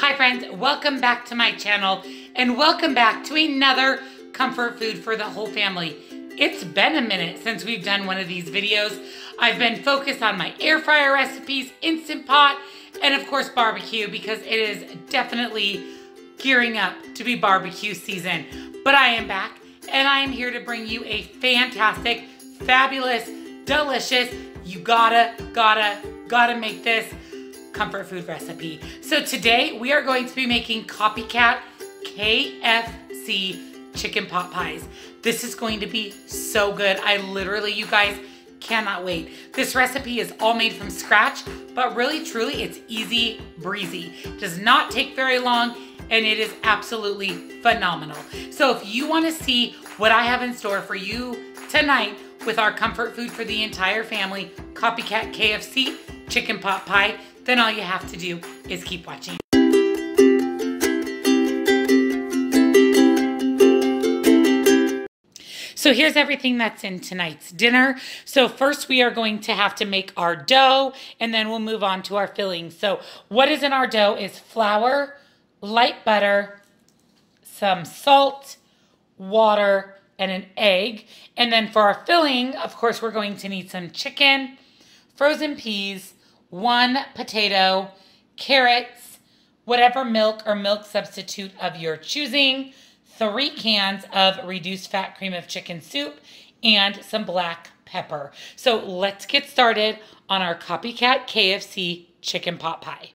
Hi friends, welcome back to my channel and welcome back to another comfort food for the whole family. It's been a minute since we've done one of these videos. I've been focused on my air fryer recipes, Instant Pot, and of course barbecue because it is definitely gearing up to be barbecue season. But I am back and I am here to bring you a fantastic, fabulous, delicious, you gotta, gotta, gotta make this comfort food recipe. So today we are going to be making copycat KFC chicken pot pies. This is going to be so good. I literally, you guys, cannot wait. This recipe is all made from scratch, but really truly it's easy breezy. Does not take very long and it is absolutely phenomenal. So if you wanna see what I have in store for you tonight with our comfort food for the entire family, Copycat KFC chicken pot pie, then all you have to do is keep watching. So here's everything that's in tonight's dinner. So first we are going to have to make our dough and then we'll move on to our filling. So what is in our dough is flour, light butter, some salt, water, and an egg. And then for our filling, of course, we're going to need some chicken, frozen peas, one potato, carrots, whatever milk or milk substitute of your choosing, three cans of reduced fat cream of chicken soup, and some black pepper. So let's get started on our Copycat KFC chicken pot pie.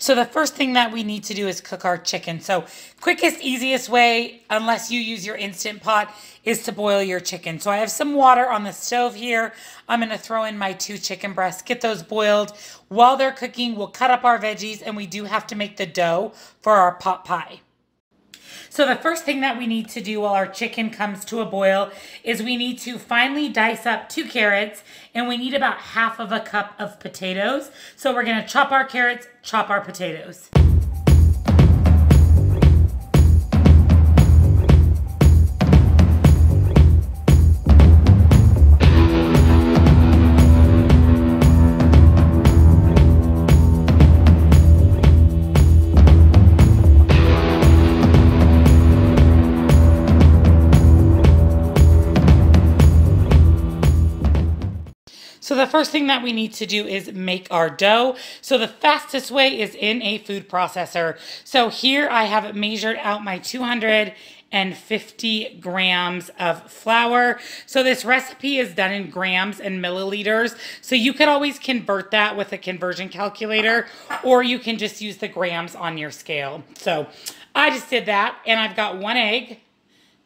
So the first thing that we need to do is cook our chicken. So quickest, easiest way, unless you use your Instant Pot, is to boil your chicken. So I have some water on the stove here. I'm gonna throw in my two chicken breasts, get those boiled. While they're cooking, we'll cut up our veggies and we do have to make the dough for our pot pie. So the first thing that we need to do while our chicken comes to a boil is we need to finely dice up two carrots and we need about half of a cup of potatoes. So we're gonna chop our carrots, chop our potatoes. The first thing that we need to do is make our dough. So the fastest way is in a food processor. So here I have measured out my 250 grams of flour. So this recipe is done in grams and milliliters. So you could always convert that with a conversion calculator or you can just use the grams on your scale. So I just did that and I've got one egg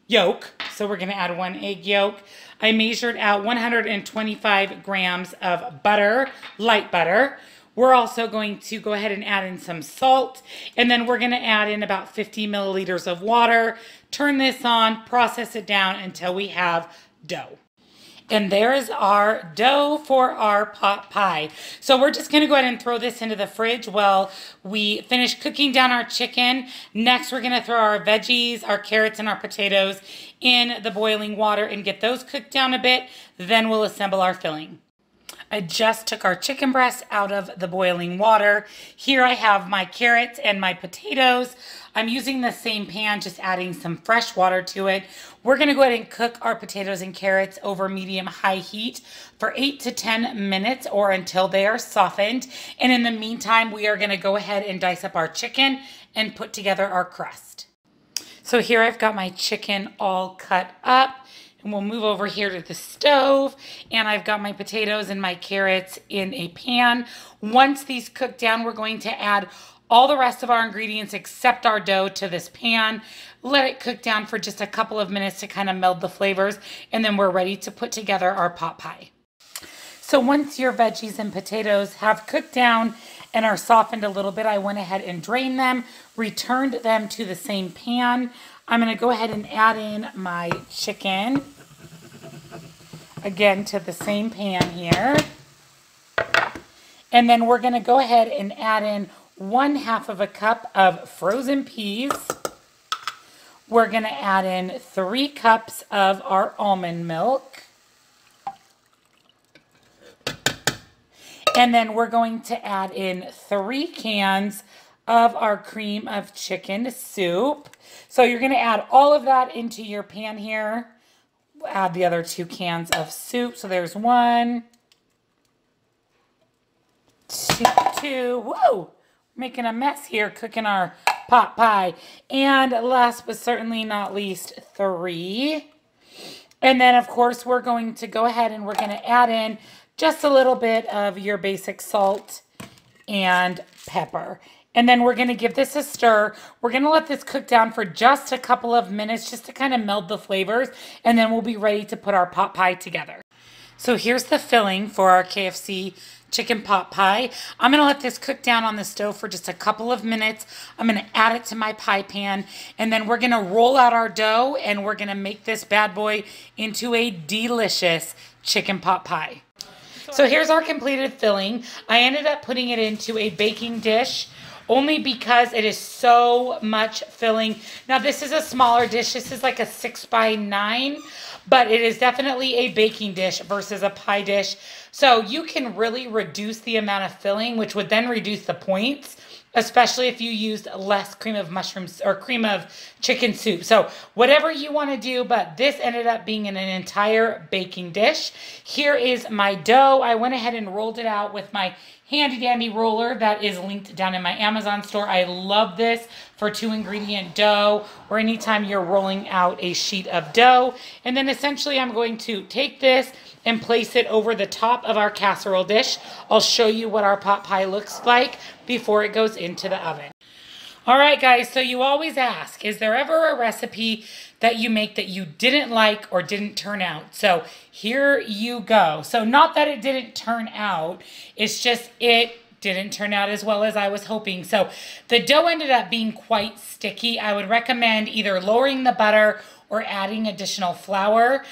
yolk. So we're gonna add one egg yolk. I measured out 125 grams of butter, light butter. We're also going to go ahead and add in some salt, and then we're gonna add in about 50 milliliters of water, turn this on, process it down until we have dough. And there's our dough for our pot pie. So we're just gonna go ahead and throw this into the fridge while we finish cooking down our chicken. Next, we're gonna throw our veggies, our carrots, and our potatoes in the boiling water and get those cooked down a bit. Then we'll assemble our filling. I just took our chicken breast out of the boiling water. Here I have my carrots and my potatoes. I'm using the same pan, just adding some fresh water to it. We're gonna go ahead and cook our potatoes and carrots over medium high heat for eight to 10 minutes or until they are softened. And in the meantime, we are gonna go ahead and dice up our chicken and put together our crust. So here I've got my chicken all cut up. And we'll move over here to the stove. And I've got my potatoes and my carrots in a pan. Once these cook down, we're going to add all the rest of our ingredients except our dough to this pan. Let it cook down for just a couple of minutes to kind of meld the flavors. And then we're ready to put together our pot pie. So once your veggies and potatoes have cooked down and are softened a little bit, I went ahead and drained them, returned them to the same pan. I'm going to go ahead and add in my chicken, again, to the same pan here. And then we're going to go ahead and add in one half of a cup of frozen peas. We're going to add in three cups of our almond milk. And then we're going to add in three cans of our cream of chicken soup. So you're gonna add all of that into your pan here. Add the other two cans of soup. So there's one, two, two. Whoa, making a mess here cooking our pot pie. And last but certainly not least, three. And then of course we're going to go ahead and we're gonna add in just a little bit of your basic salt and pepper. And then we're gonna give this a stir. We're gonna let this cook down for just a couple of minutes just to kind of meld the flavors. And then we'll be ready to put our pot pie together. So here's the filling for our KFC chicken pot pie. I'm going to let this cook down on the stove for just a couple of minutes. I'm going to add it to my pie pan and then we're going to roll out our dough and we're going to make this bad boy into a delicious chicken pot pie. So here's our completed filling. I ended up putting it into a baking dish only because it is so much filling. Now this is a smaller dish. This is like a six by nine, but it is definitely a baking dish versus a pie dish. So you can really reduce the amount of filling, which would then reduce the points especially if you used less cream of mushrooms or cream of chicken soup. So whatever you want to do, but this ended up being in an entire baking dish. Here is my dough. I went ahead and rolled it out with my handy dandy roller that is linked down in my Amazon store. I love this for two ingredient dough or anytime you're rolling out a sheet of dough. And then essentially I'm going to take this and place it over the top of our casserole dish. I'll show you what our pot pie looks like before it goes into the oven. All right, guys, so you always ask, is there ever a recipe that you make that you didn't like or didn't turn out? So here you go. So not that it didn't turn out, it's just it didn't turn out as well as I was hoping. So the dough ended up being quite sticky. I would recommend either lowering the butter or adding additional flour.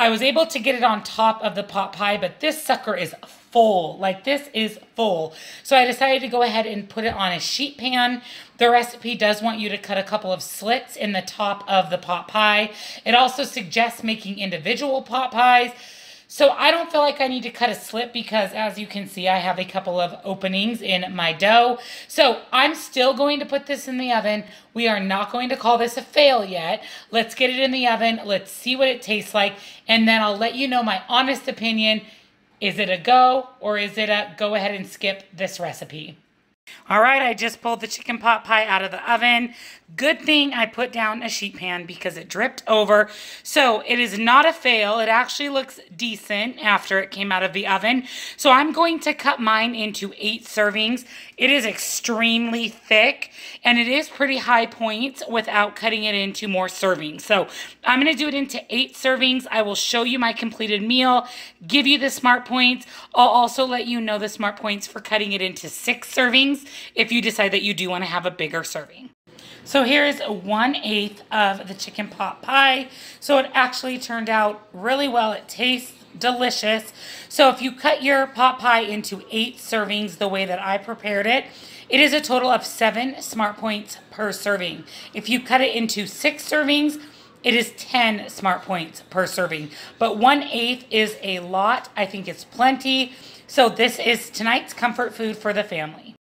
I was able to get it on top of the pot pie, but this sucker is full. Like this is full. So I decided to go ahead and put it on a sheet pan. The recipe does want you to cut a couple of slits in the top of the pot pie. It also suggests making individual pot pies. So I don't feel like I need to cut a slit because as you can see, I have a couple of openings in my dough. So I'm still going to put this in the oven. We are not going to call this a fail yet. Let's get it in the oven. Let's see what it tastes like. And then I'll let you know my honest opinion. Is it a go or is it a go ahead and skip this recipe? All right, I just pulled the chicken pot pie out of the oven. Good thing I put down a sheet pan because it dripped over. So it is not a fail. It actually looks decent after it came out of the oven. So I'm going to cut mine into eight servings. It is extremely thick and it is pretty high points without cutting it into more servings. So I'm going to do it into eight servings. I will show you my completed meal, give you the smart points. I'll also let you know the smart points for cutting it into six servings if you decide that you do want to have a bigger serving. So here is one eighth of the chicken pot pie. So it actually turned out really well. It tastes delicious. So if you cut your pot pie into eight servings the way that I prepared it, it is a total of seven smart points per serving. If you cut it into six servings, it is 10 smart points per serving. But one eighth is a lot. I think it's plenty. So this is tonight's comfort food for the family.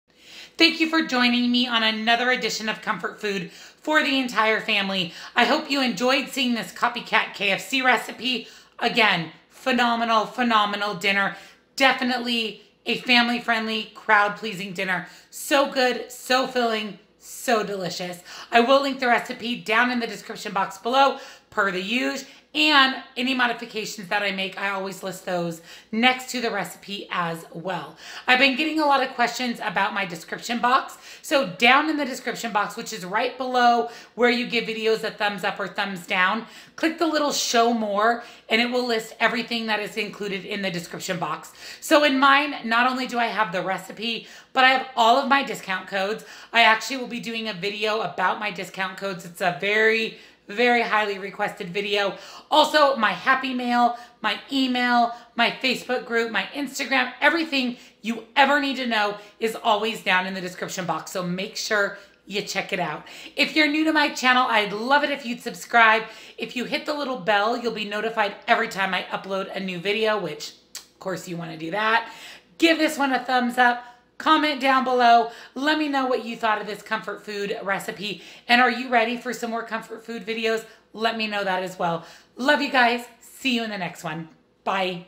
Thank you for joining me on another edition of Comfort Food for the entire family. I hope you enjoyed seeing this copycat KFC recipe. Again, phenomenal, phenomenal dinner. Definitely a family friendly, crowd pleasing dinner. So good, so filling, so delicious. I will link the recipe down in the description box below per the use. And any modifications that I make, I always list those next to the recipe as well. I've been getting a lot of questions about my description box. So down in the description box, which is right below where you give videos a thumbs up or thumbs down, click the little show more and it will list everything that is included in the description box. So in mine, not only do I have the recipe, but I have all of my discount codes. I actually will be doing a video about my discount codes. It's a very very highly requested video. Also, my Happy Mail, my email, my Facebook group, my Instagram, everything you ever need to know is always down in the description box. So make sure you check it out. If you're new to my channel, I'd love it if you'd subscribe. If you hit the little bell, you'll be notified every time I upload a new video, which of course you want to do that. Give this one a thumbs up Comment down below. Let me know what you thought of this comfort food recipe. And are you ready for some more comfort food videos? Let me know that as well. Love you guys. See you in the next one. Bye.